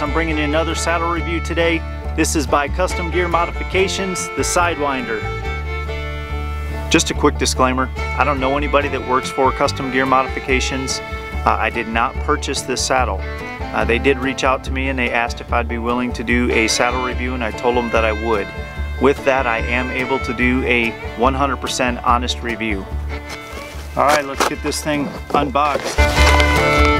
I'm bringing you another saddle review today. This is by Custom Gear Modifications, the Sidewinder. Just a quick disclaimer, I don't know anybody that works for Custom Gear Modifications. Uh, I did not purchase this saddle. Uh, they did reach out to me and they asked if I'd be willing to do a saddle review and I told them that I would. With that, I am able to do a 100% honest review. All right, let's get this thing unboxed.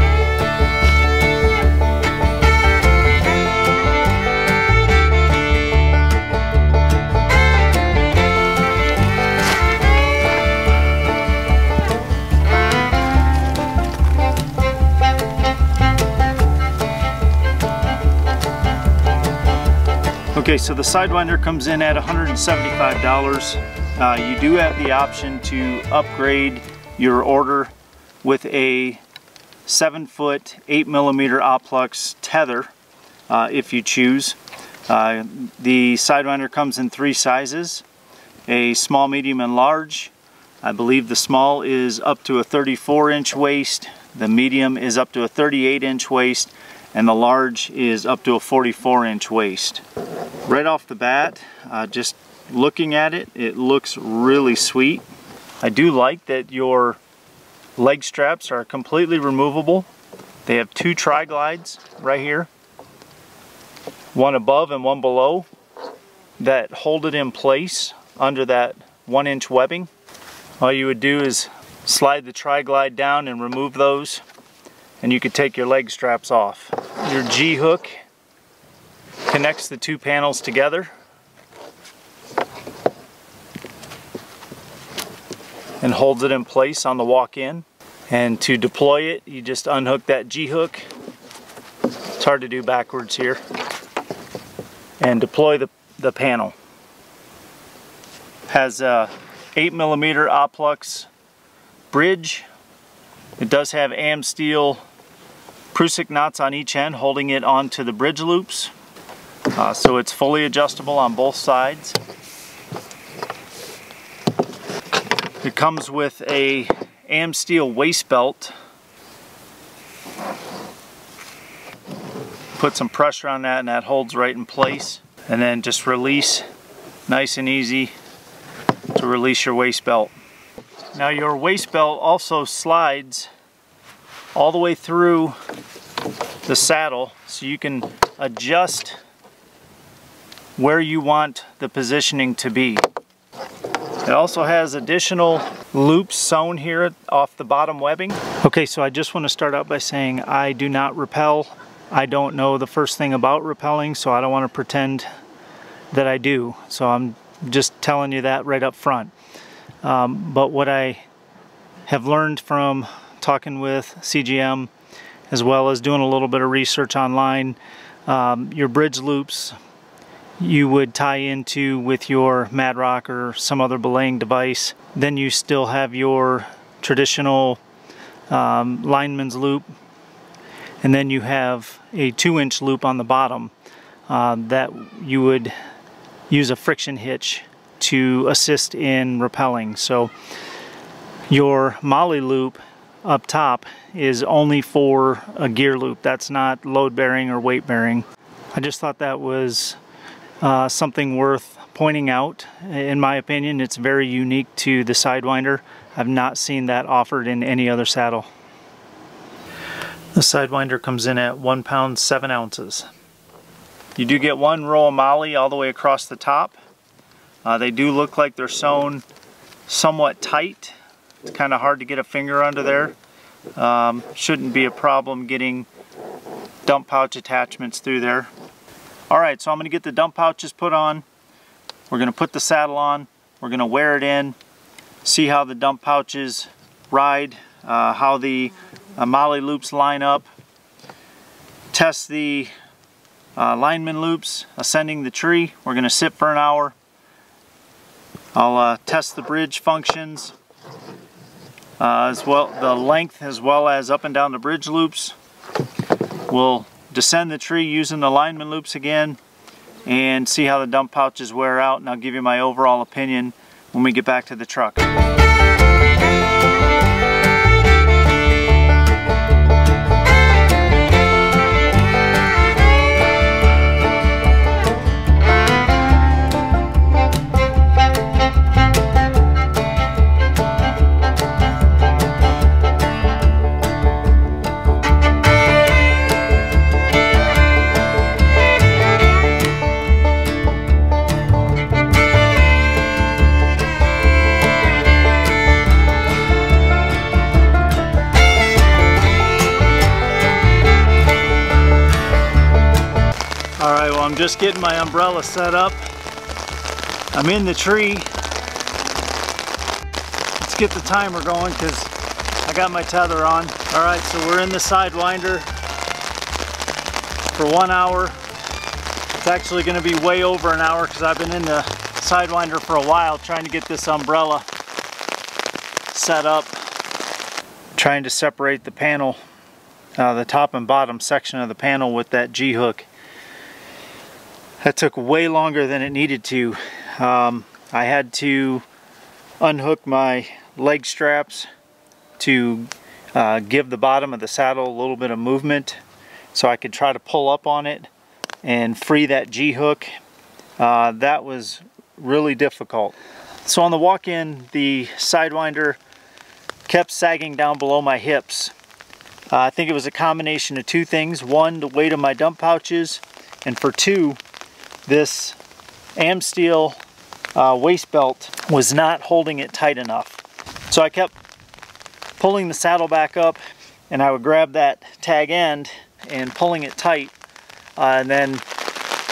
Okay, so the Sidewinder comes in at $175. Uh, you do have the option to upgrade your order with a 7 foot 8 millimeter Oplux tether uh, if you choose. Uh, the Sidewinder comes in three sizes, a small, medium, and large. I believe the small is up to a 34 inch waist, the medium is up to a 38 inch waist, and the large is up to a 44 inch waist. Right off the bat, uh, just looking at it, it looks really sweet. I do like that your leg straps are completely removable. They have two tri-glides right here, one above and one below that hold it in place under that one inch webbing. All you would do is slide the tri-glide down and remove those and you could take your leg straps off. Your G-hook connects the two panels together and holds it in place on the walk-in. And to deploy it, you just unhook that G-hook. It's hard to do backwards here. And deploy the, the panel. Has a 8 millimeter Oplux bridge. It does have AmSteel Prusik knots on each end holding it onto the bridge loops. Uh, so it's fully adjustable on both sides. It comes with a AmSteel waist belt. Put some pressure on that and that holds right in place. And then just release, nice and easy to release your waist belt. Now your waist belt also slides all the way through the saddle so you can adjust where you want the positioning to be. It also has additional loops sewn here off the bottom webbing. Okay, so I just want to start out by saying I do not rappel. I don't know the first thing about rappelling, so I don't want to pretend that I do. So I'm just telling you that right up front. Um, but what I have learned from talking with CGM as well as doing a little bit of research online, um, your bridge loops you would tie into with your Madrock or some other belaying device. Then you still have your traditional um, lineman's loop and then you have a two inch loop on the bottom uh, that you would use a friction hitch to assist in rappelling. So your MOLLE loop up top is only for a gear loop. That's not load bearing or weight bearing. I just thought that was uh, something worth pointing out. In my opinion, it's very unique to the Sidewinder. I've not seen that offered in any other saddle. The Sidewinder comes in at one pound, seven ounces. You do get one row of MOLLE all the way across the top. Uh, they do look like they're sewn somewhat tight. It's kind of hard to get a finger under there. Um, shouldn't be a problem getting dump pouch attachments through there. Alright, so I'm going to get the dump pouches put on. We're going to put the saddle on. We're going to wear it in. See how the dump pouches ride. Uh, how the uh, MOLLE loops line up. Test the uh, lineman loops ascending the tree. We're going to sit for an hour. I'll uh, test the bridge functions uh, as well the length as well as up and down the bridge loops. We'll descend the tree using the lineman loops again and see how the dump pouches wear out and I'll give you my overall opinion when we get back to the truck. Just getting my umbrella set up. I'm in the tree. Let's get the timer going because I got my tether on. All right, so we're in the Sidewinder for one hour. It's actually gonna be way over an hour because I've been in the Sidewinder for a while trying to get this umbrella set up. Trying to separate the panel, uh, the top and bottom section of the panel with that G-hook. That took way longer than it needed to. Um, I had to unhook my leg straps to uh, give the bottom of the saddle a little bit of movement so I could try to pull up on it and free that G-hook. Uh, that was really difficult. So on the walk-in, the Sidewinder kept sagging down below my hips. Uh, I think it was a combination of two things. One, the weight of my dump pouches, and for two, this Amsteel uh, waist belt was not holding it tight enough. So I kept pulling the saddle back up and I would grab that tag end and pulling it tight uh, and then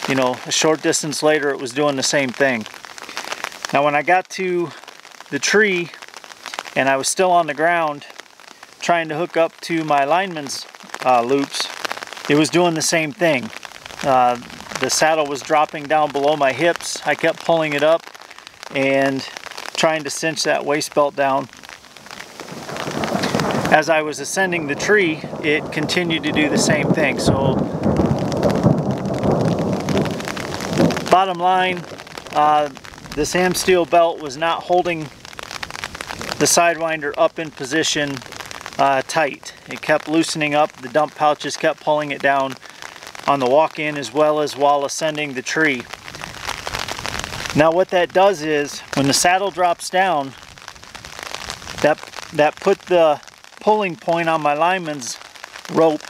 you know a short distance later it was doing the same thing. Now when I got to the tree and I was still on the ground trying to hook up to my lineman's uh, loops it was doing the same thing. Uh, the saddle was dropping down below my hips. I kept pulling it up and trying to cinch that waist belt down. As I was ascending the tree, it continued to do the same thing. So bottom line, uh, this Amsteel belt was not holding the Sidewinder up in position uh, tight. It kept loosening up, the dump pouches kept pulling it down on the walk-in as well as while ascending the tree. Now what that does is when the saddle drops down that that put the pulling point on my lineman's rope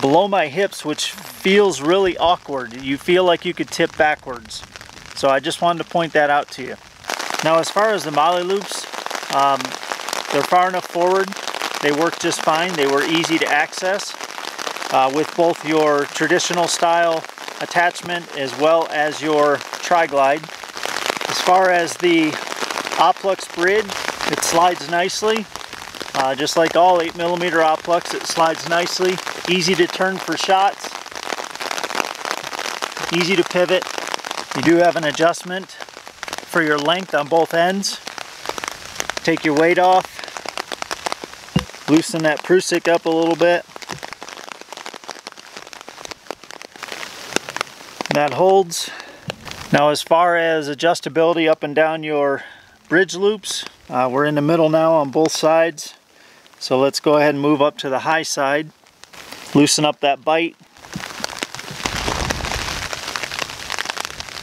below my hips which feels really awkward. You feel like you could tip backwards. So I just wanted to point that out to you. Now as far as the MOLLE loops, um, they're far enough forward. They work just fine. They were easy to access uh, with both your traditional style attachment as well as your tri-glide. As far as the Oplux bridge, it slides nicely. Uh, just like all 8 millimeter Oplux, it slides nicely. Easy to turn for shots. Easy to pivot. You do have an adjustment for your length on both ends. Take your weight off. Loosen that prusik up a little bit. That holds. Now as far as adjustability up and down your bridge loops, uh, we're in the middle now on both sides. So let's go ahead and move up to the high side. Loosen up that bite.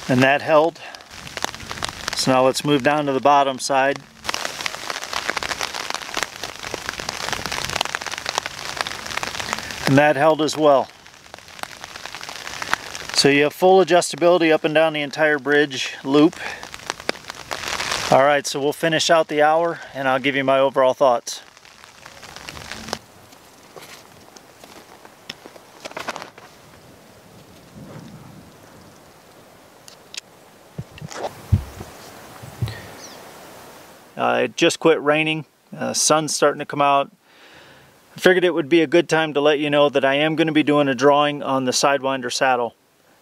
And that held. So now let's move down to the bottom side. And that held as well. So you have full adjustability up and down the entire bridge loop. All right, so we'll finish out the hour and I'll give you my overall thoughts. Uh, it just quit raining. Uh, sun's starting to come out. I figured it would be a good time to let you know that I am going to be doing a drawing on the Sidewinder saddle.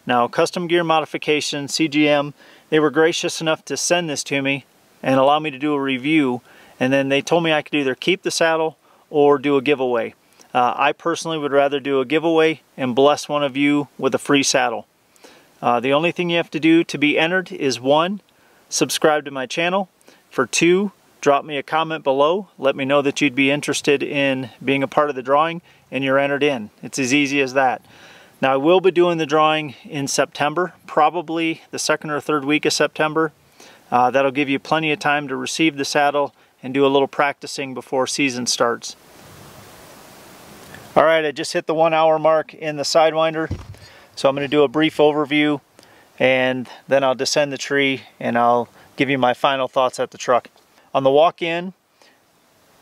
Now, Custom Gear Modification, CGM, they were gracious enough to send this to me and allow me to do a review. And then they told me I could either keep the saddle or do a giveaway. Uh, I personally would rather do a giveaway and bless one of you with a free saddle. Uh, the only thing you have to do to be entered is one, subscribe to my channel. For two, drop me a comment below. Let me know that you'd be interested in being a part of the drawing and you're entered in. It's as easy as that. Now I will be doing the drawing in September, probably the second or third week of September. Uh, that'll give you plenty of time to receive the saddle and do a little practicing before season starts. All right, I just hit the one hour mark in the Sidewinder. So I'm gonna do a brief overview and then I'll descend the tree and I'll give you my final thoughts at the truck. On the walk-in,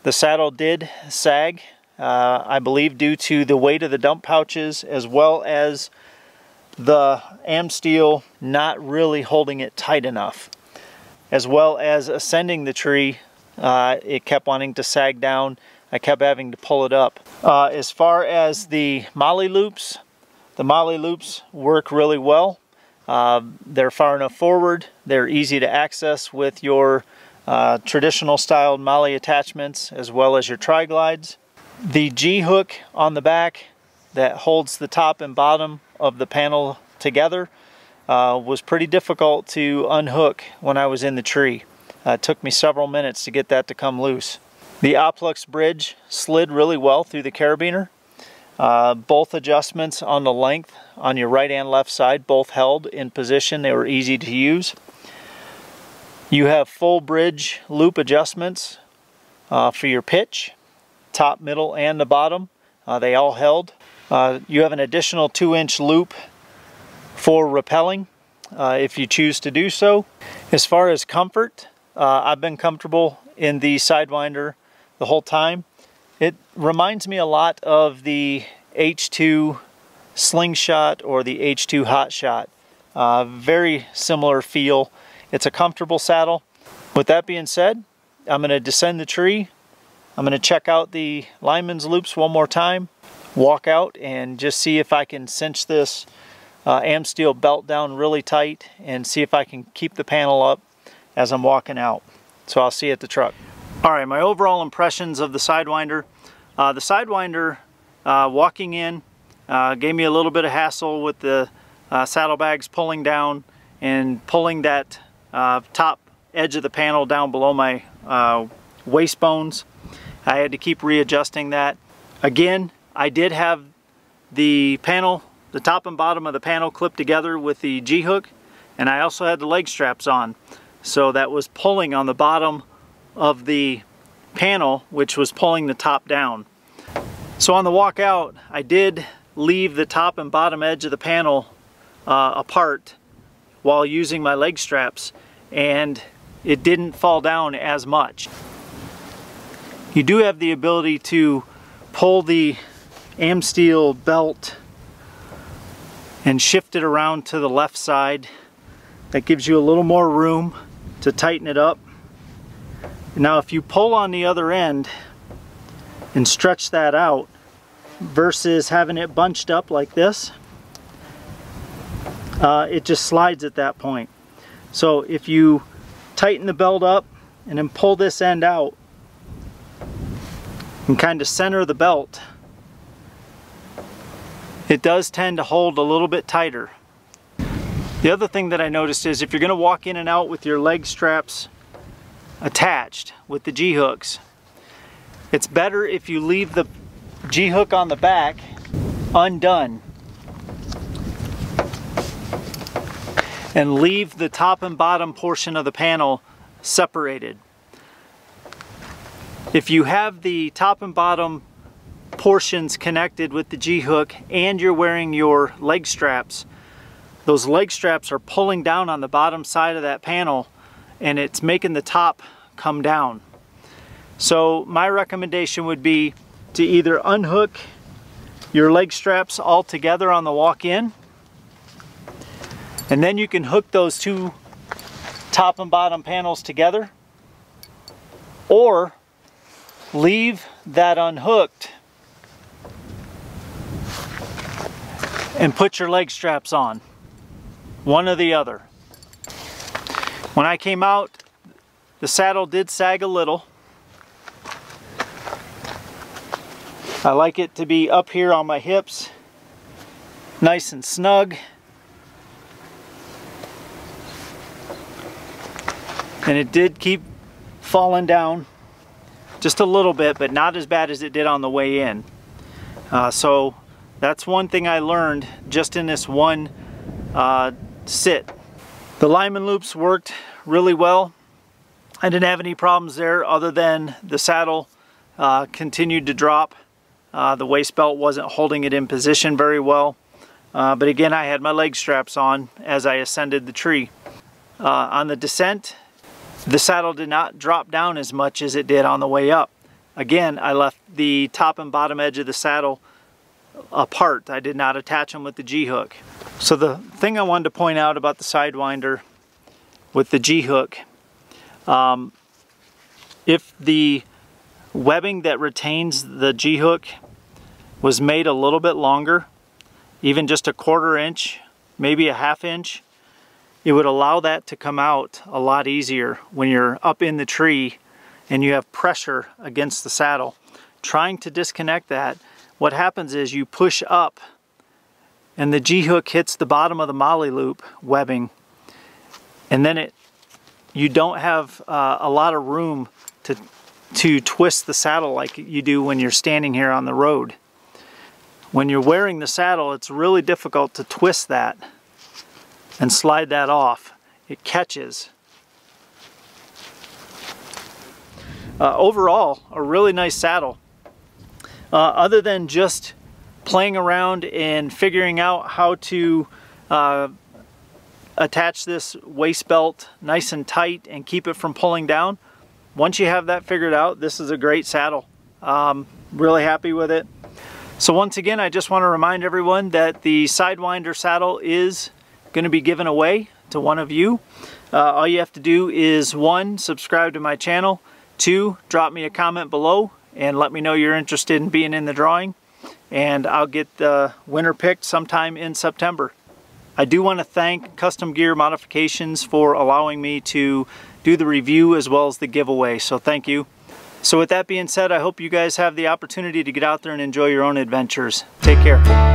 the saddle did sag uh, I believe due to the weight of the dump pouches as well as the Amsteel not really holding it tight enough. As well as ascending the tree, uh, it kept wanting to sag down. I kept having to pull it up. Uh, as far as the MOLLE loops, the MOLLE loops work really well. Uh, they're far enough forward. They're easy to access with your uh, traditional styled MOLLE attachments as well as your tri-glides. The G-hook on the back that holds the top and bottom of the panel together uh, was pretty difficult to unhook when I was in the tree. Uh, it took me several minutes to get that to come loose. The Oplux bridge slid really well through the carabiner. Uh, both adjustments on the length on your right and left side both held in position. They were easy to use. You have full bridge loop adjustments uh, for your pitch, top, middle, and the bottom. Uh, they all held. Uh, you have an additional two inch loop for rappelling uh, if you choose to do so. As far as comfort, uh, I've been comfortable in the Sidewinder the whole time. It reminds me a lot of the H2 Slingshot or the H2 Hotshot. Uh, very similar feel. It's a comfortable saddle. With that being said, I'm going to descend the tree. I'm going to check out the lineman's loops one more time, walk out and just see if I can cinch this uh, Amsteel belt down really tight and see if I can keep the panel up as I'm walking out. So I'll see you at the truck. All right, my overall impressions of the Sidewinder. Uh, the Sidewinder, uh, walking in, uh, gave me a little bit of hassle with the uh, saddlebags pulling down and pulling that uh, top edge of the panel down below my waist bones. I had to keep readjusting that. Again, I did have the panel, the top and bottom of the panel clipped together with the G-hook and I also had the leg straps on. So that was pulling on the bottom of the panel, which was pulling the top down. So on the walk out, I did leave the top and bottom edge of the panel uh, apart while using my leg straps and it didn't fall down as much. You do have the ability to pull the Amsteel belt and shift it around to the left side. That gives you a little more room to tighten it up. Now if you pull on the other end and stretch that out versus having it bunched up like this, uh, it just slides at that point. So if you tighten the belt up and then pull this end out and kind of center the belt, it does tend to hold a little bit tighter. The other thing that I noticed is if you're going to walk in and out with your leg straps attached with the G-hooks, it's better if you leave the G-hook on the back undone and leave the top and bottom portion of the panel separated. If you have the top and bottom portions connected with the G-hook and you're wearing your leg straps, those leg straps are pulling down on the bottom side of that panel and it's making the top come down. So my recommendation would be to either unhook your leg straps all together on the walk-in and then you can hook those two top and bottom panels together or leave that unhooked and put your leg straps on one or the other. When I came out, the saddle did sag a little. I like it to be up here on my hips, nice and snug. And it did keep falling down just a little bit, but not as bad as it did on the way in. Uh, so that's one thing I learned just in this one uh, sit. The lineman loops worked really well. I didn't have any problems there other than the saddle uh, continued to drop. Uh, the waist belt wasn't holding it in position very well. Uh, but again, I had my leg straps on as I ascended the tree. Uh, on the descent, the saddle did not drop down as much as it did on the way up. Again, I left the top and bottom edge of the saddle apart. I did not attach them with the G-hook. So the thing I wanted to point out about the Sidewinder with the G-hook, um, if the webbing that retains the G-hook was made a little bit longer, even just a quarter inch, maybe a half inch, it would allow that to come out a lot easier when you're up in the tree and you have pressure against the saddle. Trying to disconnect that, what happens is you push up and the G-hook hits the bottom of the MOLLE loop webbing and then it you don't have uh, a lot of room to to twist the saddle like you do when you're standing here on the road. When you're wearing the saddle, it's really difficult to twist that and slide that off. It catches. Uh, overall, a really nice saddle. Uh, other than just playing around and figuring out how to uh, attach this waist belt nice and tight and keep it from pulling down, once you have that figured out, this is a great saddle. Um, really happy with it. So once again, I just want to remind everyone that the Sidewinder saddle is going to be given away to one of you. Uh, all you have to do is one, subscribe to my channel, two, drop me a comment below and let me know you're interested in being in the drawing and I'll get the winner picked sometime in September. I do want to thank Custom Gear Modifications for allowing me to do the review as well as the giveaway, so thank you. So with that being said, I hope you guys have the opportunity to get out there and enjoy your own adventures. Take care.